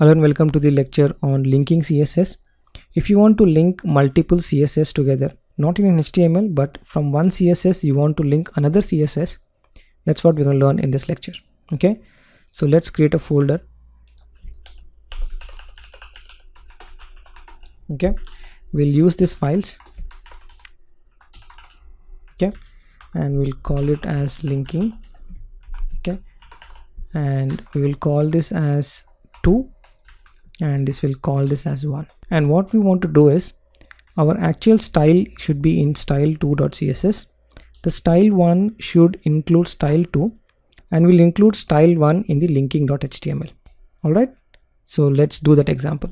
Hello and welcome to the lecture on linking CSS. If you want to link multiple CSS together, not in an HTML, but from one CSS you want to link another CSS, that's what we're going to learn in this lecture. Okay, so let's create a folder. Okay, we'll use these files. Okay, and we'll call it as linking. Okay, and we will call this as 2 and this will call this as 1 and what we want to do is our actual style should be in style2.css the style 1 should include style 2 and we'll include style 1 in the linking.html all right? So let's do that example.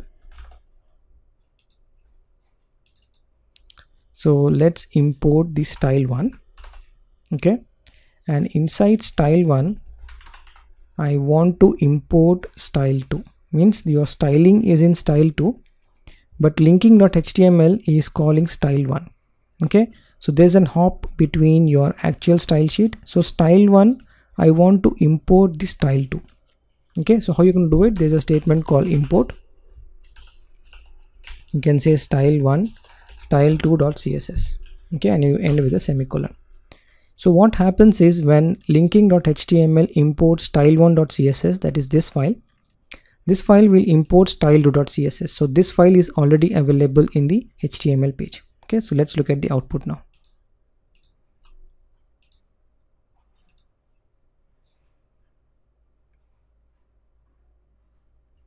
So let's import the style 1 okay? And inside style 1 I want to import style 2 means your styling is in style 2 but linking.html is calling style 1 okay? So there's an hop between your actual style sheet. So style 1 I want to import the style 2 okay? So how you can do it? There's a statement called import. You can say style 1 style2.css okay? And you end with a semicolon. So what happens is when linking.html imports style1.css that is this file this file will import style2.css. So this file is already available in the HTML page. Okay, so let's look at the output now.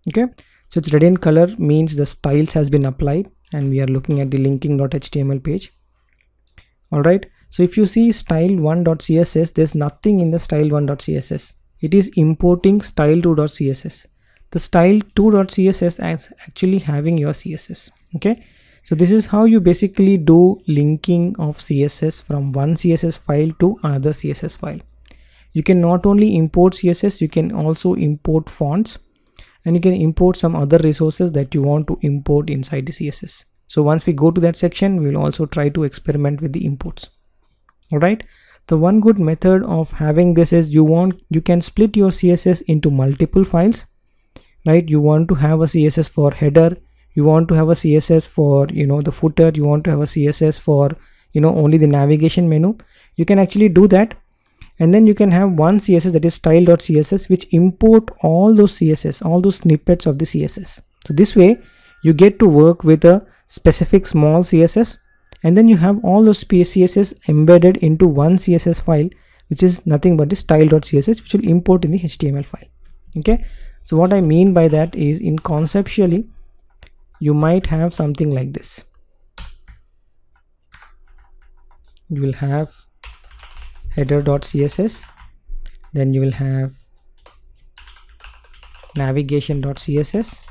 Okay, so it's red in color means the styles has been applied and we are looking at the linking.html page. All right, so if you see style1.css, there's nothing in the style1.css. It is importing style2.css the style2.css is actually having your css okay? So this is how you basically do linking of css from one css file to another css file. You can not only import css you can also import fonts and you can import some other resources that you want to import inside the css so once we go to that section we'll also try to experiment with the imports. All right the one good method of having this is you want you can split your css into multiple files right? You want to have a css for header. You want to have a css for you know the footer. You want to have a css for you know only the navigation menu. You can actually do that. And then you can have one css that is style.css which import all those css all those snippets of the css so this way you get to work with a specific small css and then you have all those css embedded into one css file which is nothing but the style.css which will import in the html file. Okay so what i mean by that is in conceptually you might have something like this. You will have header.css then you will have navigation.css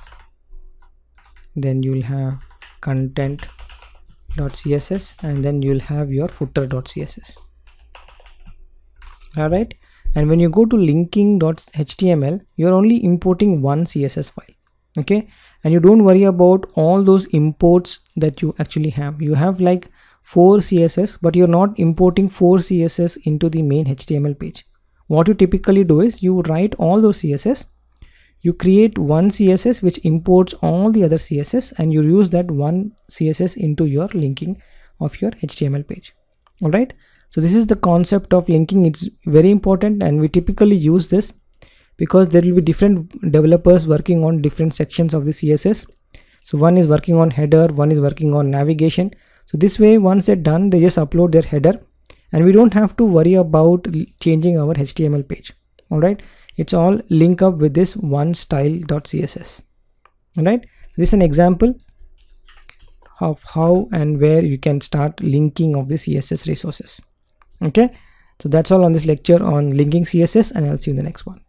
then you will have content.css and then you will have your footer.css all right and when you go to linking.html you're only importing one css file okay? And you don't worry about all those imports that you actually have. You have like four css but you're not importing four css into the main html page. What you typically do is you write all those css you create one css which imports all the other css and you use that one css into your linking of your html page. All right so this is the concept of linking. It's very important and we typically use this because there will be different developers working on different sections of the css so one is working on header one is working on navigation. So this way once they're done they just upload their header and we don't have to worry about changing our html page. All right? It's all link up with this one style.css all right? So this is an example of how and where you can start linking of the css resources okay? So that's all on this lecture on linking css and i'll see you in the next one